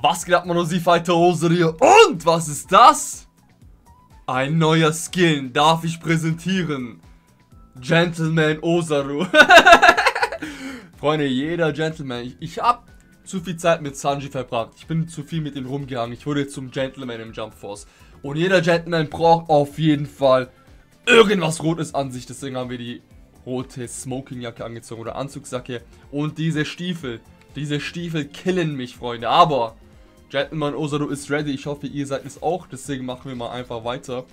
Was ab, man Sie Fighter Rose hier? Und was ist das? Ein neuer Skin darf ich präsentieren. Gentleman Osaru. Freunde, jeder Gentleman. Ich, ich hab zu viel Zeit mit Sanji verbracht. Ich bin zu viel mit ihm rumgegangen. Ich wurde zum Gentleman im Jump Force. Und jeder Gentleman braucht auf jeden Fall irgendwas Rotes an sich. Deswegen haben wir die rote Smokingjacke angezogen oder Anzugsjacke. Und diese Stiefel. Diese Stiefel killen mich, Freunde. Aber Gentleman Osaru ist ready. Ich hoffe, ihr seid es auch. Deswegen machen wir mal einfach weiter.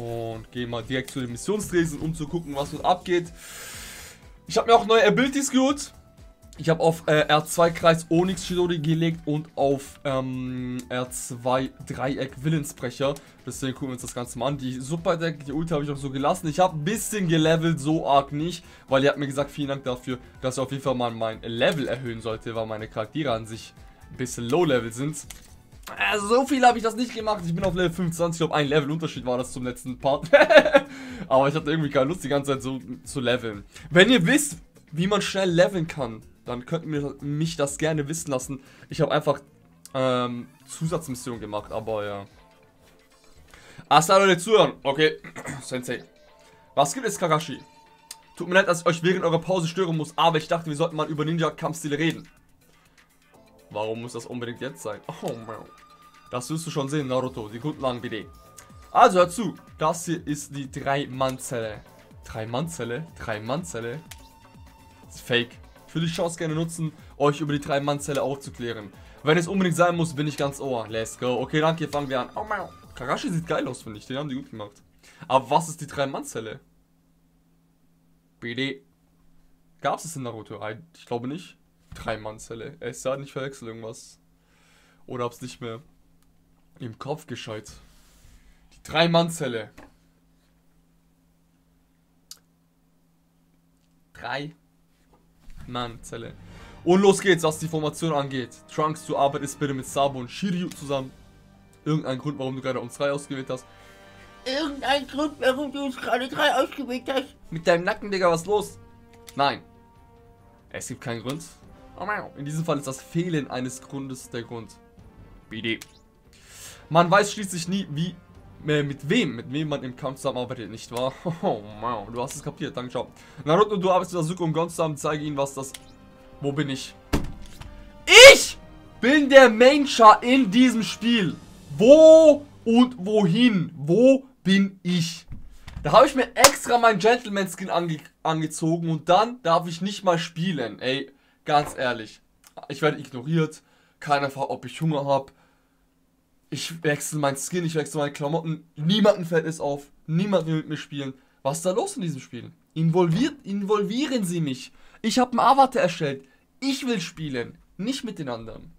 Und gehen mal direkt zu den Missionstresen, um zu gucken, was dort abgeht. Ich habe mir auch neue Abilities geholt. Ich habe auf äh, R2-Kreis Onyx Shidori gelegt und auf ähm, R2 Dreieck Willensbrecher. Deswegen gucken wir uns das Ganze mal an. Die Super Deck, die Ulti habe ich auch so gelassen. Ich habe ein bisschen gelevelt, so arg nicht. Weil ihr habt mir gesagt, vielen Dank dafür, dass ich auf jeden Fall mal mein Level erhöhen sollte, weil meine Charaktere an sich ein bisschen Low-Level sind. Äh, so viel habe ich das nicht gemacht. Ich bin auf Level 25. Ich glaube, ein Level Unterschied war das zum letzten Part. Aber ich hatte irgendwie keine Lust, die ganze Zeit so zu leveln. Wenn ihr wisst, wie man schnell leveln kann, dann könnt ihr mich das gerne wissen lassen. Ich habe einfach ähm, Zusatzmissionen gemacht, aber ja. Asta Leute zuhören. Okay, Sensei. Was gibt es, Kakashi? Tut mir leid, dass ich euch während eurer Pause stören muss, aber ich dachte, wir sollten mal über Ninja-Kampfstile reden. Warum muss das unbedingt jetzt sein? Oh man. Das wirst du schon sehen, Naruto, die Grundlagen-BD. Also hör zu, das hier ist die 3-Mann-Zelle. 3-Mann-Zelle? 3-Mann-Zelle? Fake. Ich würde die Chance gerne nutzen, euch über die 3-Mann-Zelle aufzuklären. Wenn es unbedingt sein muss, bin ich ganz ohr. Let's go. Okay, danke, fangen wir an. Oh mein Kakashi sieht geil aus, finde ich. Den haben die gut gemacht. Aber was ist die 3-Mann-Zelle? BD. Gab es in Naruto? Ich glaube nicht. 3-Mann-Zelle. Es sah nicht verwechseln irgendwas. Oder hab's nicht mehr im Kopf gescheit. Die 3-Mann-Zelle. 3 Mann-Zelle. Und los geht's, was die Formation angeht. Trunks, du arbeitest bitte mit Sabo und Shiryu zusammen. Irgendein Grund, warum du gerade uns 3 ausgewählt hast. Irgendein Grund, warum du uns gerade 3 ausgewählt hast. Mit deinem Nacken, Digga, was los? Nein. Es gibt keinen Grund. In diesem Fall ist das Fehlen eines Grundes der Grund. BD. Man weiß schließlich nie, wie, äh, mit wem, mit wem man im Kampf zusammenarbeitet, nicht wahr? Oh, wow, du hast es kapiert, danke, ciao. Naruto, du arbeitest mit Asuka und Gon zusammen, zeige ihnen, was das... Wo bin ich? Ich bin der Main-Char in diesem Spiel. Wo und wohin? Wo bin ich? Da habe ich mir extra meinen Gentleman-Skin ange angezogen und dann darf ich nicht mal spielen. Ey, ganz ehrlich. Ich werde ignoriert. Keiner fragt, ob ich Hunger habe. Ich wechsle mein Skin, ich wechsle meine Klamotten. Niemanden fällt es auf. Niemand will mit mir spielen. Was ist da los in diesem Spiel? Involviert, involvieren Sie mich. Ich habe einen Avatar erstellt. Ich will spielen, nicht mit den anderen.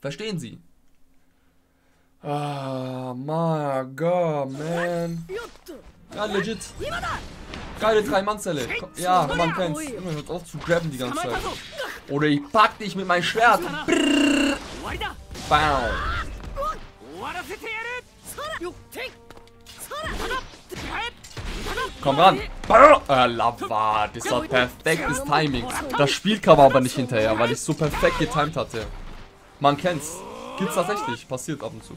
Verstehen Sie? Ah, my god, man. Ja, legit. Geile Drei-Mann-Zelle. Ja, man kennt's. Hört auf zu grabben die ganze Zeit. Oder ich pack dich mit meinem Schwert. Brrr. Bam. Komm ran. Äh, Lava. Das war perfektes Timing. Das Spiel kam aber nicht hinterher, weil ich so perfekt getimed hatte. Man kennt's. Gibt's tatsächlich. Passiert ab und zu.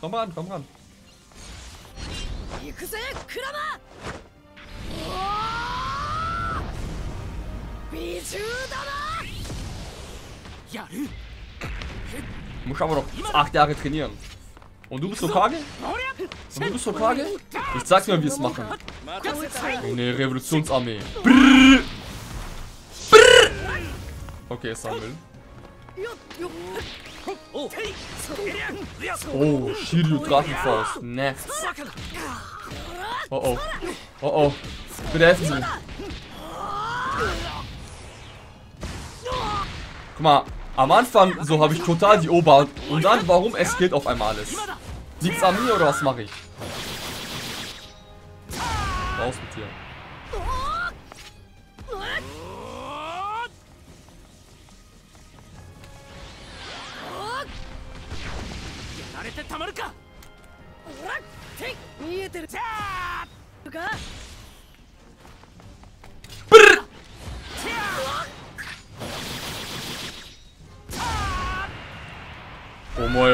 Komm ran, komm ran. Muss aber noch acht Jahre trainieren. Und du bist Hokage? Und du bist Hokage? Ich zeig's mir, wie wir es machen. Eine Revolutionsarmee. Brrr. Brrr. Okay, will. Oh, Shiryu Drachenfaust. Ne. Oh oh. Oh oh. Bitte helfen Sie. Guck mal, am Anfang, so habe ich total die Oberhand. Und dann, warum eskaliert auf einmal alles? Liegt's an mir oder was mache ich? Raus mit dir.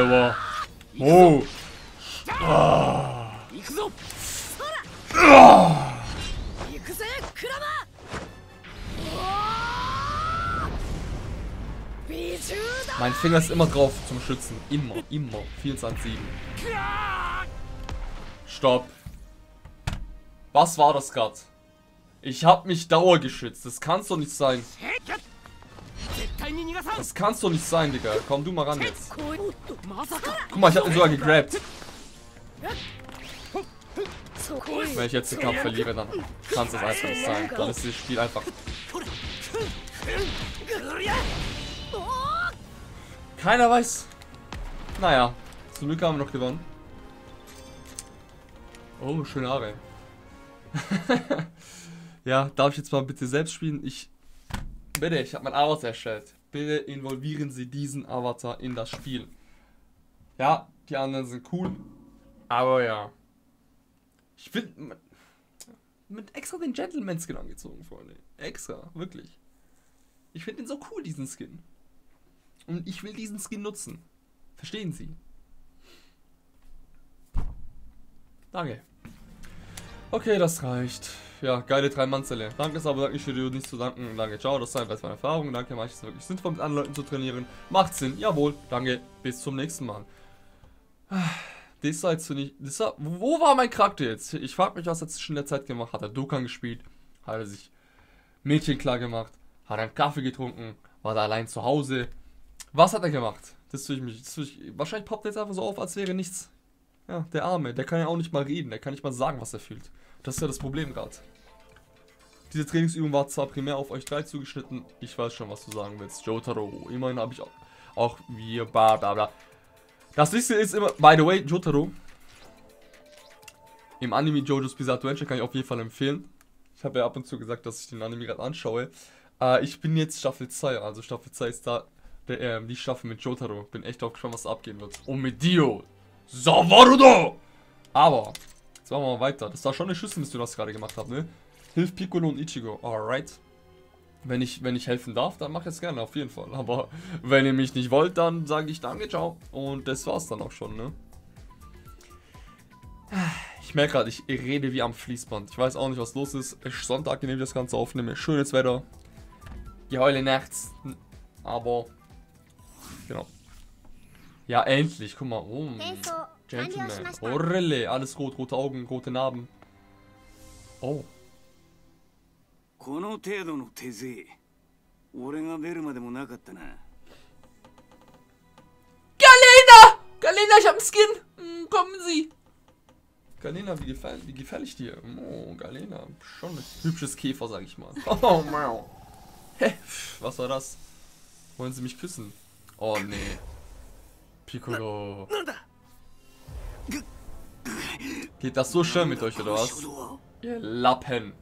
お前はもう行くぞ行くぜクラマ美獣だ Mein Finger ist immer drauf zum Schützen. Immer, immer. 24-7. Stopp. Was war das gerade? Ich hab mich Dauer geschützt. Das kann's doch nicht sein. Das kann's doch nicht sein, Digga. Komm du mal ran jetzt. Guck mal, ich hab ihn sogar gegrabt. Wenn ich jetzt den Kampf verliere, dann kann's das einfach nicht sein. Dann ist das Spiel einfach... Keiner weiß. Naja, zum Glück haben wir noch gewonnen. Oh, schöne Haare. ja, darf ich jetzt mal bitte selbst spielen? Ich... Bitte, ich habe mein Arbeits erstellt. Bitte involvieren Sie diesen Avatar in das Spiel. Ja, die anderen sind cool. Aber ja. Ich finde. Mit, extra den Gentleman-Skin angezogen, Freunde. Extra, wirklich. Ich finde den so cool, diesen Skin. Und ich will diesen Skin nutzen. Verstehen Sie? Danke. Okay, das reicht. Ja, geile drei Manzelle. Danke, es aber nicht für die nicht zu danken. Danke, ciao, das sei meine Erfahrung. Danke, manches ist wirklich sinnvoll mit anderen Leuten zu trainieren. Macht Sinn, jawohl. Danke, bis zum nächsten Mal. Das sei zu nicht. Das war, wo war mein Charakter jetzt? Ich frage mich, was er zwischen der Zeit gemacht hat. Hat er Dokkan gespielt? Hat er sich Mädchen klar gemacht? Hat er einen Kaffee getrunken? War er allein zu Hause? Was hat er gemacht? Das tue ich mich. Tue ich, wahrscheinlich poppt er jetzt einfach so auf, als wäre nichts. Ja, der Arme, der kann ja auch nicht mal reden, der kann nicht mal sagen, was er fühlt. Das ist ja das Problem gerade. Diese Trainingsübung war zwar primär auf euch drei zugeschnitten, ich weiß schon, was du sagen willst. Jotaro, immerhin habe ich auch, auch wir, bla bla bla. Das nächste ist immer, by the way, Jotaro. Im Anime Jojo's Bizarre Adventure kann ich auf jeden Fall empfehlen. Ich habe ja ab und zu gesagt, dass ich den Anime gerade anschaue. Äh, ich bin jetzt Staffel 2, also Staffel 2 ist da der, äh, die Staffel mit Jotaro. Bin echt auch gespannt, was abgehen wird. Und mit Dio. Savarudo! Aber, jetzt machen wir mal weiter. Das war schon eine Schlüsselmission, was ich gerade gemacht habe, ne? Hilf Piccolo und Ichigo. Alright. Wenn ich, wenn ich helfen darf, dann mach ich es gerne, auf jeden Fall. Aber wenn ihr mich nicht wollt, dann sage ich danke, ciao. Und das war's dann auch schon, ne? Ich merke gerade, ich rede wie am Fließband. Ich weiß auch nicht, was los ist. Ich Sonntag, nehme ich das Ganze aufnehme. Schönes Wetter. Geheule nachts. Aber, genau. Ja, endlich, guck mal oh, rum. Gentleman. Orle, alles rot, rote Augen, rote Narben. Oh. この程度の手勢俺が出るまでもなかったな Galena! Galena, ich hab einen Skin. Hm, kommen Sie. Galena, wie, gefähr wie gefährlich dir. Oh, Galena. Schon ein hübsches Käfer, sag ich mal. Oh, wow. Hä? Was war das? Wollen Sie mich küssen? Oh, nee. Piccolo. なんだ Geht das so schnell mit euch, oder この was? 衝動は Ihr Lappen.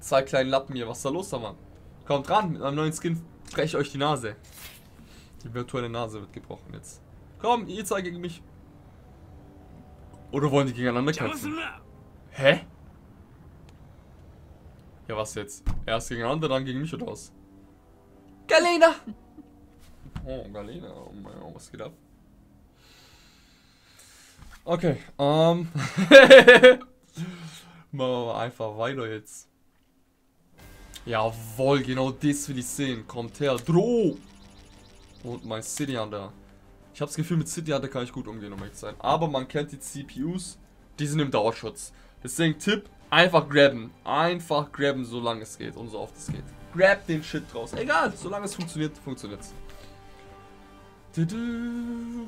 Zwei kleinen Lappen hier, was ist da los, Mann? Kommt ran, mit meinem neuen Skin breche ich euch die Nase. Die virtuelle Nase wird gebrochen jetzt. Komm, ihr zwei gegen mich. Oder wollen die gegeneinander kämpfen? Hä? Ja, was jetzt? Erst gegeneinander, dann gegen mich oder was? Galena! Oh, Galena. Oh mein Gott, was geht ab? Okay, ähm... Um Machen wir einfach weiter jetzt. Jawohl, genau das will ich sehen. Kommt her, Droh! Und mein City Hunter. Ich habe das Gefühl, mit City Hunter kann ich gut umgehen, um ehrlich zu sein. Aber man kennt die CPUs, die sind im Dauerschutz. Deswegen Tipp, einfach grabben. Einfach grabben, solange es geht und so oft es geht. Grab den Shit draus. Egal, solange es funktioniert, du, du,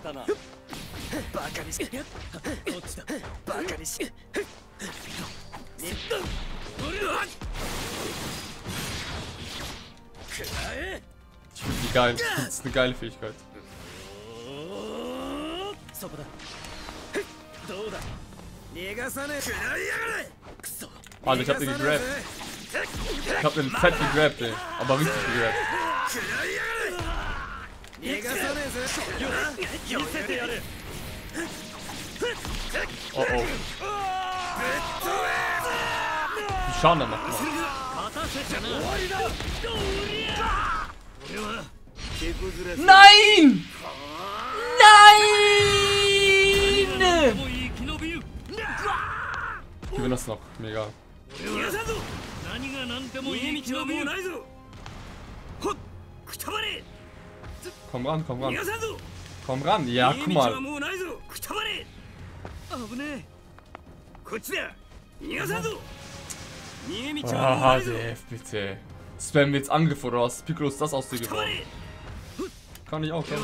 れたなバカにし落ちたバカにし見ろ俺はくらえ Geil, das ist eine geile Fähigkeit. Alter, ich hab den gegrabt. Ich hab den fett gegrabt, ey. Aber richtig gegrabt. 逃がさねえぜ。よ見せてやれ。おおぶっ飛べシャンナの待たせちゃな終わりだどうりゃ俺は手こずらせナインナイン自分のスナップ目が逃がさんぞ何が何でもいい道はもうないぞ Komm ran, komm ran. Komm ran, ja, komm mal. Ah, DF, bitte. Spam jetzt Angriff oder was? Piccolo ist das aus dir geworden. Kann ich auch, komm.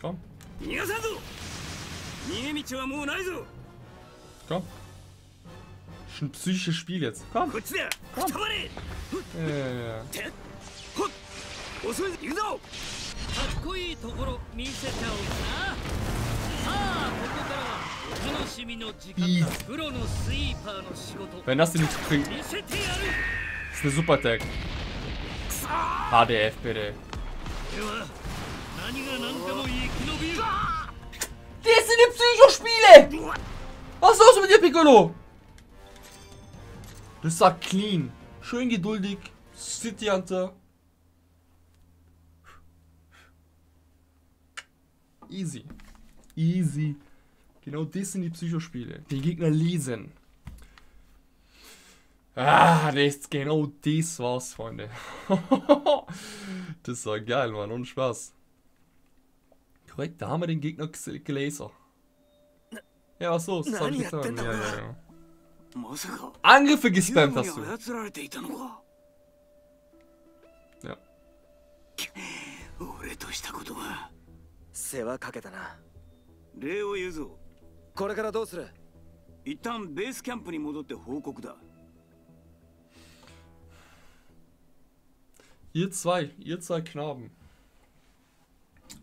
Komm. Komm. Schon psychisches Spiel jetzt. Komm. Komm. Ja, ja, ja. Wenn das den nicht kriegt. Ist eine Super Tag. HDF bitte. Das sind die Psychospiele! Was ist los mit dir, Piccolo? Das sagt clean. Schön geduldig. City Hunter. Easy. Easy. Genau das sind die Psychospiele. Die Gegner lesen. Ah, das, genau das war's, Freunde. das war geil, Mann. Und Spaß. Korrekt, da haben wir den Gegner gelasert. Ja, los? Das hab ich getan. Ja, ja, ja. まさか Angriffe ユー gespammt ゴに hast du. 操られていたのか Ja. 俺としたことは世話かけたな礼を言うぞこれからどうする一旦ベースキャンプに戻って報告だ Ihr zwei, ihr zwei Knaben.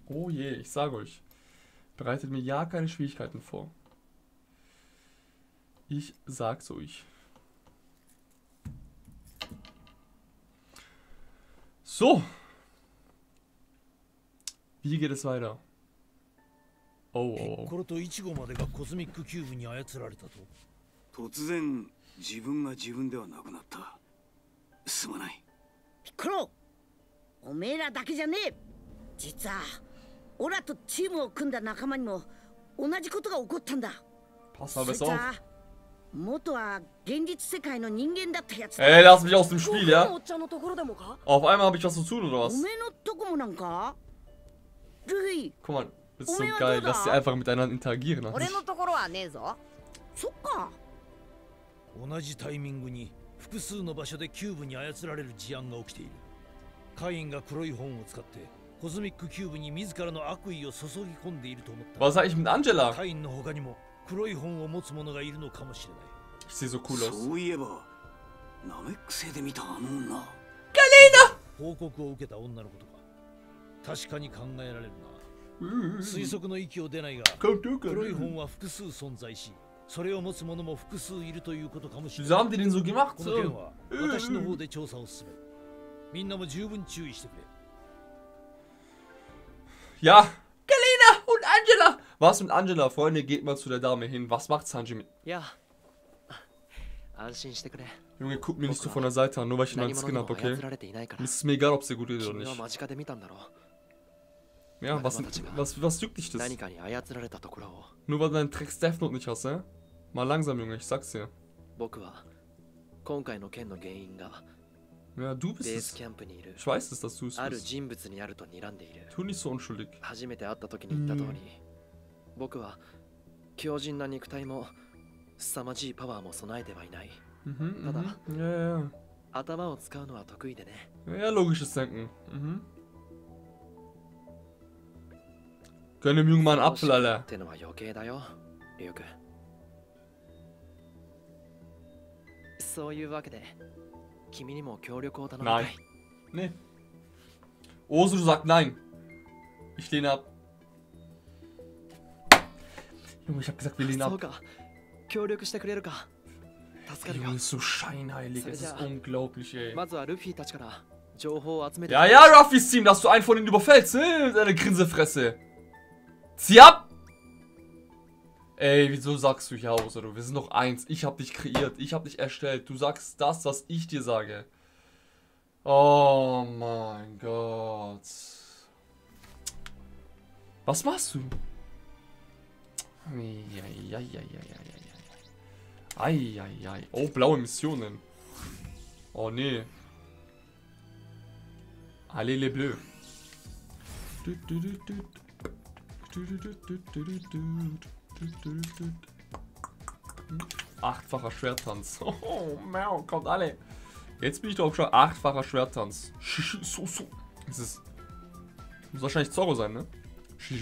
Oh je, ich sage euch. Bereitet mir ja keine Schwierigkeiten vor. Ich sag's euch. So. Wie geht es weiter? Oh, ピ oh, ッ oh. コロとイチゴまでがコズミックキューブに操られたと突然自分が自分ではなくなったすまないピッコロおめえらだけじゃねえ実はオラとチームを組んだ仲間にも同じことが起こったんだ Pass そ mal いつ Ey, lass mich aus dem Spiel, お ja? っちゃんのところでもか Auf einmal habe ich was zu tun, oder お was? めえのとこもなんかルフィ Guck mal, das ist so Oh geil, dass da. einfach miteinander interagieren. 俺のところはねえぞそっか同じタイミングに複数の場所でキューブに操られる事案が起きているカインが黒い本を使ってコズミックキューブに自らの悪意を注ぎ込んでいると思った Was sag ich mit Angela? カインの他にも黒い本を持つ者がいるのかもしれない.そういえばナメック星で見たあの女報告を受けた女のことか確かに考えられるな推測の域を出ないが黒い本は複数存在しそれを持つ者も複数いるということかもしれない?この件?は私の方で調査を進めるみんなも十分注意してくれ Ja. Galena und Angela. Was mit Angela, Freunde? Geht mal zu der Dame hin. Was macht Sanji mit... Ja. Junge, guck mir nicht so von der Seite an, nur weil ich einen Skin habe, okay? Ist mir egal, ob sie gut ist oder nicht. Ja, was, was, was juckt dich das? Nur weil du deinen Trick Death Note nicht hast, hä? Mal langsam, Junge, ich sag's dir. Ja, du bist es. Ich weiß es, dass du es bist. Tu nicht so unschuldig. Hm. 僕は強靭な肉体も凄まじいパワーも備えてはいない Mhm, mhm. Ja, ja, 頭を使うのは得意でね ja. Logisches Denken. Mhm. Gönn dem jungen Mann einen Apfel, っ Alter. てのは余計だよリュウクそういうわけで君にも協力を頼みた Nein. い Nee. Osu sagt nein. Ich lehne ab. Junge, ich hab gesagt, wir lehnen ab. Junge, ist so scheinheilig. Es ist unglaublich, ey. Ja, ja, Ruffys Team, dass du einen von ihnen überfällst, ne? Äh, deine Grinsefresse. Zieh ab! Ey, wieso sagst du hier aus, oder? Wir sind noch eins. Ich hab dich kreiert. Ich hab dich erstellt. Du sagst das, was ich dir sage. Oh mein Gott. Was machst du? Eieiei. Oh, blaue Missionen. Oh nee. Allez les Bleus. Achtfacher Schwerttanz. Oh, Mau, kommt alle. Jetzt bin ich doch schon achtfacher Schwerttanz. So, so. Das ist. Muss wahrscheinlich Zorro sein, ne?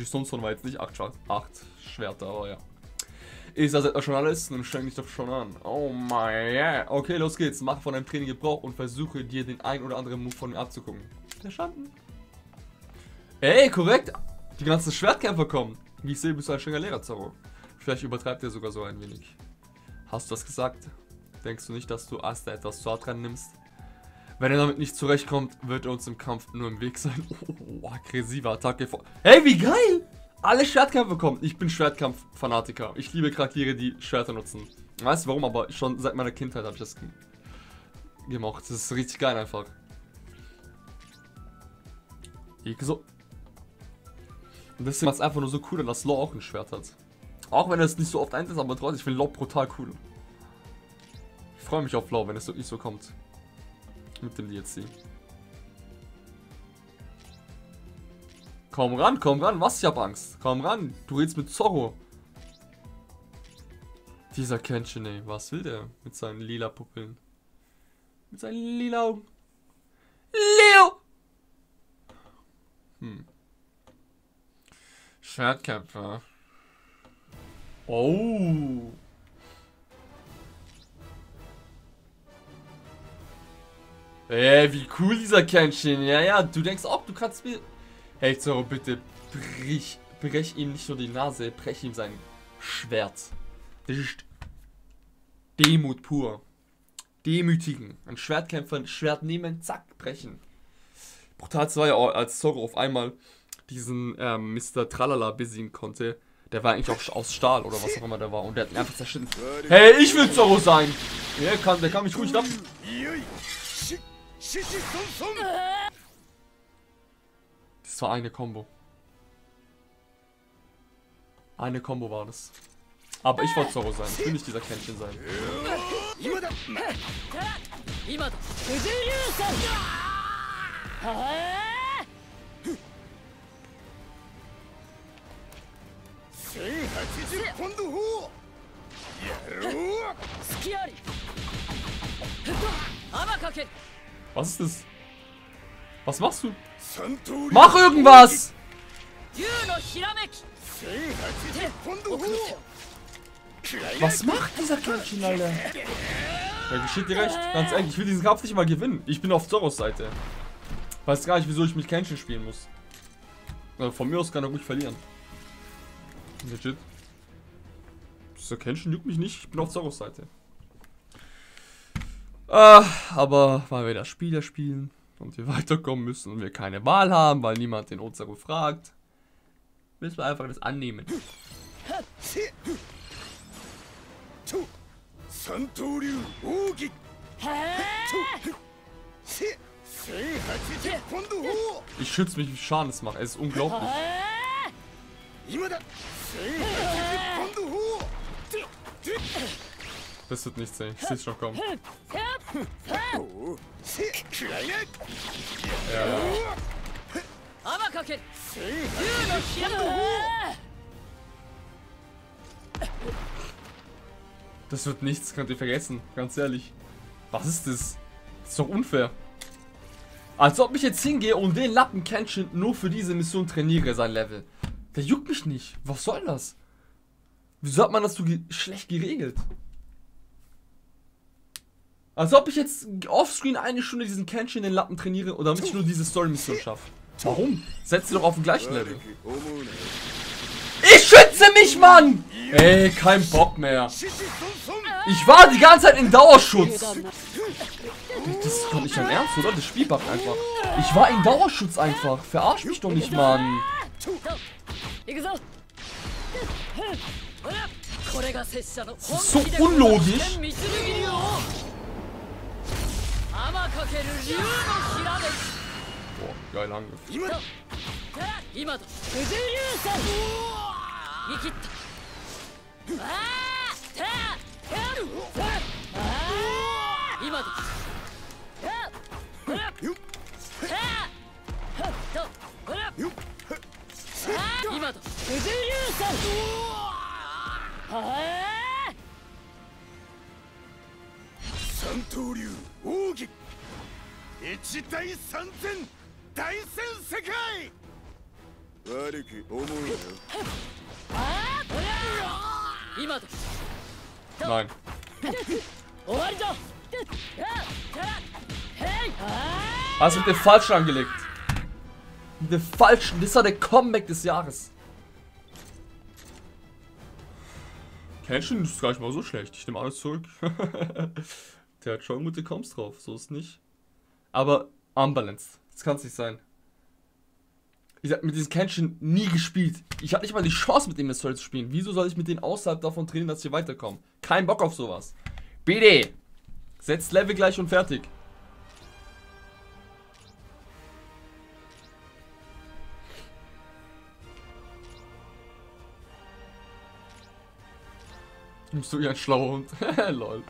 Sonson war jetzt nicht acht, Schwer- acht Schwerter, aber ja. Ist das etwa schon alles? Dann streng dich doch schon an. Oh my yeah. Okay, los geht's. Mach von deinem Training Gebrauch und versuche dir den ein oder anderen Move von mir abzugucken. Verstanden? Ey, korrekt. Die ganzen Schwertkämpfer kommen. Wie ich sehe, bist du ein strenger Lehrer, Zorro. Vielleicht übertreibt er sogar so ein wenig. Hast du das gesagt? Denkst du nicht, dass du Asta etwas zu hart dran nimmst? Wenn er damit nicht zurechtkommt, wird er uns im Kampf nur im Weg sein. Oh, aggressive Attacke. Hey, wie geil! Alle Schwertkämpfe kommen. Ich bin Schwertkampf-Fanatiker. Ich liebe Charaktere, die Schwerter nutzen. Weißt du warum? Aber schon seit meiner Kindheit habe ich das ge- gemacht. Das ist richtig geil einfach. So. Und deswegen war es einfach nur so cool, dass Law auch ein Schwert hat. Auch wenn er es nicht so oft einsetzt, aber trotzdem, ich finde Law brutal cool. Ich freue mich auf Law, wenn es wirklich so kommt. Mit dem DLC. Komm ran, komm ran, was? Ich hab Angst. Komm ran, du redest mit Zorro. Dieser Kenshin, ey, was will der mit seinen lila Pupillen? Mit seinen lila Augen. Leo! Hm. Schwertkämpfer. Oh. Ey, wie cool dieser Kenshin. Ja, ja, du denkst auch, du kannst mir... Hey, Zoro, bitte brich, brech ihm nicht nur die Nase, brech ihm sein Schwert. Das ist Demut pur. Demütigen. Ein Schwertkämpfer, ein Schwert nehmen, zack, brechen. Brutal war ja als Zoro auf einmal diesen ähm, Mr. Tralala besiegen konnte. Der war eigentlich auch aus Stahl oder was auch immer der war. Und der hat ihn einfach zerschnitten. Hey, ich will Zorro sein! Der kann, der kann mich ruhig lassen. Das war eine Combo. Eine Combo war das. Aber ich wollte Zorro sein. Ich will nicht dieser Kenshin sein. Was ist das? Was machst du? Mach irgendwas! Was macht dieser Kerlchen, Alter? Da geschieht dir recht. Ganz ehrlich, ich will diesen Kampf nicht mal gewinnen. Ich bin auf Zoros Seite. Weiß gar nicht, wieso ich mit Kenshin spielen muss. Also von mir aus kann er ruhig verlieren. Legit. Dieser Kenshin juckt mich nicht. Ich bin auf Zoros Seite. Äh, aber weil wir das Spiel ja spielen und wir weiterkommen müssen und wir keine Wahl haben, weil niemand den Ozaru fragt, müssen wir einfach das annehmen. Ich schütze mich, wie Schaden es macht. Es ist unglaublich. Das wird nichts, ey. Ich seh's schon kommen. Ja. Das wird nichts, könnt ihr vergessen, ganz ehrlich. Was ist das? Das ist doch unfair. Als ob ich jetzt hingehe und den Lappen Kenshin nur für diese Mission trainiere, sein Level. Der juckt mich nicht. Was soll das? Wieso hat man das so ge schlecht geregelt? Als ob ich jetzt offscreen eine Stunde diesen Kenshin in den Lappen trainiere oder damit ich nur diese Story-Mission schaffe. Warum? Setz sie doch auf den gleichen Level. Ich schütze mich, Mann! Ey, kein Bock mehr. Ich war die ganze Zeit in Dauerschutz. Das kommt nicht dein Ernst, oder? Das Spiel buggt einfach. Ich war in Dauerschutz einfach. Verarsch mich doch nicht, Mann. Das ist so unlogisch. かける竜のひらめき今だ今ださ見切ったああや今だはあ三刀流 Nein. Hast mit dem Falschen angelegt. Mit dem Falschen. Das war der Comeback des Jahres. Kenshin ist gar nicht mal so schlecht. Ich nehme alles zurück. der hat schon gute Comps drauf. So ist nicht. Aber unbalanced. Das kann es nicht sein. Ich habe mit diesem Kenshin nie gespielt. Ich hatte nicht mal die Chance, mit dem eine zu spielen. Wieso soll ich mit denen außerhalb davon trainieren, dass ich weiterkomme? Kein Bock auf sowas. BD! Setzt Level gleich und fertig. Nimmst du wie ein schlauer Hund. Lol.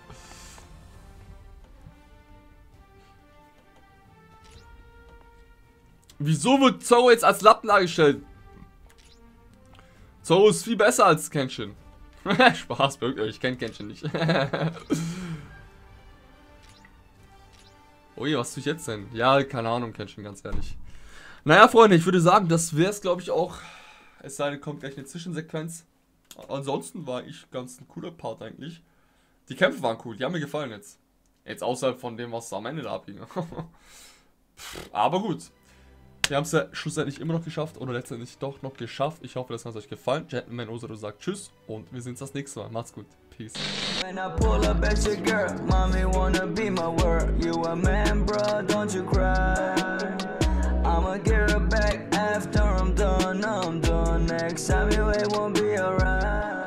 Wieso wird Zorro jetzt als Lappen dargestellt? Zorro ist viel besser als Kenshin. Spaß, wirklich, ich kenne Kenshin nicht. Ui, was tue ich jetzt denn? Ja, keine Ahnung, Kenshin, ganz ehrlich. Naja, Freunde, ich würde sagen, das wäre es, glaube ich, auch. Es sei denn, kommt gleich eine Zwischensequenz. Ansonsten war ich ganz ein cooler Part eigentlich. Die Kämpfe waren cool, die haben mir gefallen jetzt. Jetzt außerhalb von dem, was am Ende da abging. Aber gut. Wir haben es ja schlussendlich immer noch geschafft oder letztendlich doch noch geschafft. Ich hoffe, das hat euch gefallen. Gentleman Osoro sagt Tschüss und wir sehen uns das nächste Mal. Macht's gut. Peace. When I pull up at your girl, mommy wanna be my world. You a man, bro, don't you cry. I'ma get her back after I'm done, I'm done. Next time you wait won't be around.